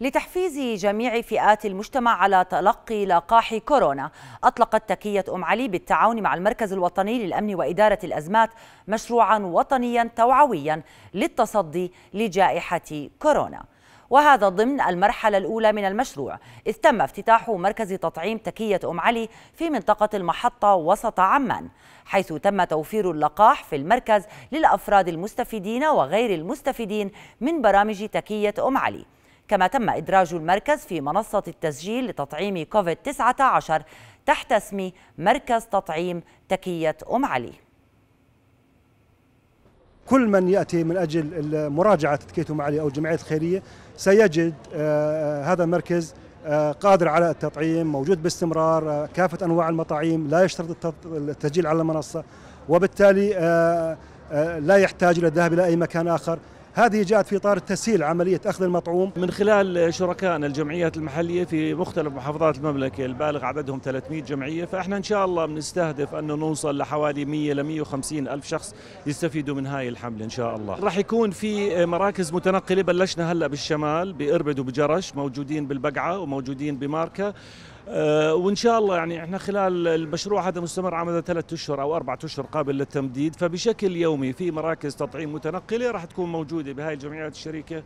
لتحفيز جميع فئات المجتمع على تلقي لقاح كورونا. أطلقت تكية أم علي بالتعاون مع المركز الوطني للأمن وإدارة الأزمات مشروعا وطنيا توعويا للتصدي لجائحة كورونا. وهذا ضمن المرحلة الأولى من المشروع. إذ تم افتتاح مركز تطعيم تكية أم علي في منطقة المحطة وسط عمان حيث تم توفير اللقاح في المركز للأفراد المستفيدين وغير المستفيدين من برامج تكية أم علي. كما تم إدراج المركز في منصة التسجيل لتطعيم كوفيد-19 تحت اسم مركز تطعيم تكية أم علي. كل من يأتي من أجل مراجعه تكيت أم علي أو الجمعيات الخيرية سيجد هذا المركز قادر على التطعيم موجود باستمرار كافة أنواع المطاعيم لا يشترط التسجيل على المنصة وبالتالي لا يحتاج إلى الذهاب إلى أي مكان آخر. هذه جاءت في إطار تسهيل عملية أخذ المطعوم. من خلال شركائنا الجمعيات المحلية في مختلف محافظات المملكة البالغ عددهم 300 جمعية فإحنا إن شاء الله بنستهدف انه نوصل لحوالي 100 ل 150 ألف شخص يستفيدوا من هاي الحملة إن شاء الله. راح يكون في مراكز متنقلة بلشنا هلأ بالشمال بإربد وبجرش موجودين بالبقعة وموجودين بماركة. أه وإن شاء الله يعني إحنا خلال المشروع هذا مستمر على مدى ثلاث أشهر أو أربع أشهر قابل للتمديد فبشكل يومي في مراكز تطعيم متنقلة راح تكون موجودة بهاي الجمعيات الشريكة.